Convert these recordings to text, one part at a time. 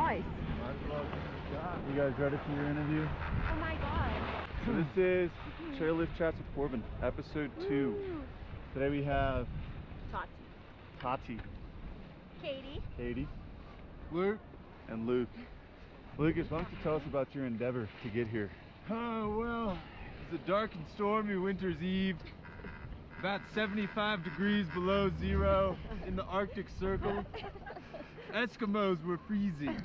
nice. You guys ready for your interview? Oh my god. So this is Chairlift Chats with Corbin, episode two. Ooh. Today we have Tati. Tati, Katie. Katie, Luke, and Luke. Lucas, why don't you tell us about your endeavor to get here? Oh, well, it's a dark and stormy winter's eve. About 75 degrees below zero in the Arctic Circle. Eskimos were freezing.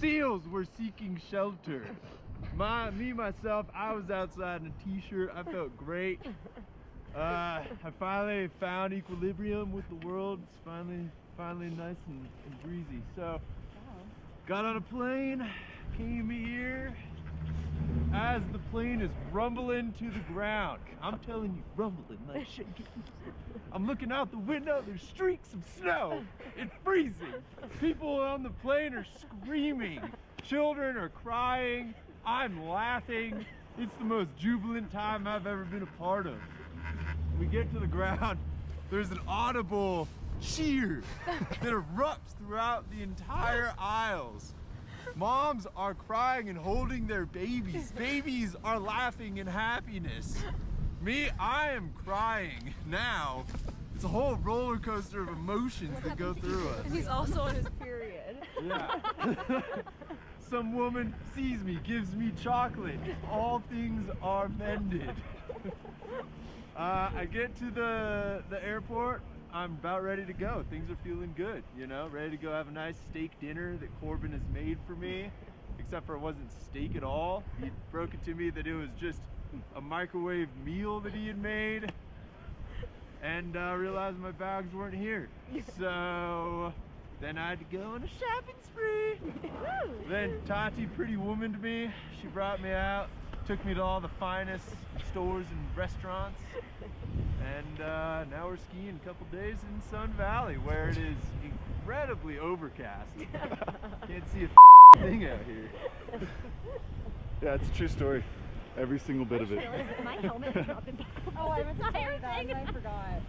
Seals were seeking shelter. My, me, myself, I was outside in a t-shirt. I felt great. Uh, I finally found equilibrium with the world. It's finally, finally nice and, and breezy. So, got on a plane, came here. As the plane is rumbling to the ground, I'm telling you, rumbling like shaking. I'm looking out the window, there's streaks of snow. It's freezing. People on the plane are screaming. Children are crying. I'm laughing. It's the most jubilant time I've ever been a part of. We get to the ground, there's an audible cheer that erupts throughout the entire aisles. Moms are crying and holding their babies. Babies are laughing in happiness. Me, I am crying now. It's a whole roller coaster of emotions that go through us. And He's also on his period. Yeah. Some woman sees me, gives me chocolate. All things are mended. Uh, I get to the the airport. I'm about ready to go. Things are feeling good, you know, ready to go have a nice steak dinner that Corbin has made for me. Except for it wasn't steak at all. He broke it to me that it was just a microwave meal that he had made. And uh, realized my bags weren't here. So then I had to go on a shopping spree. Then Tati pretty womaned me. She brought me out, took me to all the finest stores and restaurants. And uh, now we're skiing a couple days in Sun Valley where it is incredibly overcast. Can't see a thing out here. Yeah, it's a true story. Every single bit of it. My helmet is dropping back. Oh, I meant to tell you that, I forgot.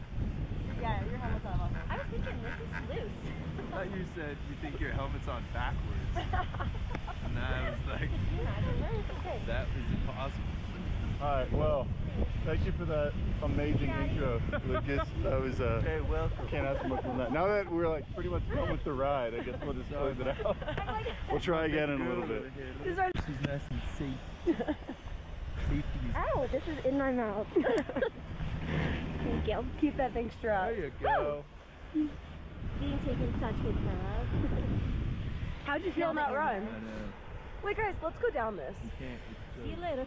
Yeah, your helmet's on. on. I was thinking this is loose. I thought you said you think your helmet's on backwards. And I was like, that is impossible. All right, well, thank you for that amazing intro, Lucas. That was, uh, Okay, welcome. can't ask much more than that. Now that we're like pretty much done with the ride, I guess we'll just close it out. We'll try again in a little bit. This is She's nice and safe. Safety is Ow, this is in my mouth. Thank you. Keep that thing strapped. There you go. Being taken such good care of. How'd you feel on that run? Wait, guys, let's go down this. See you later.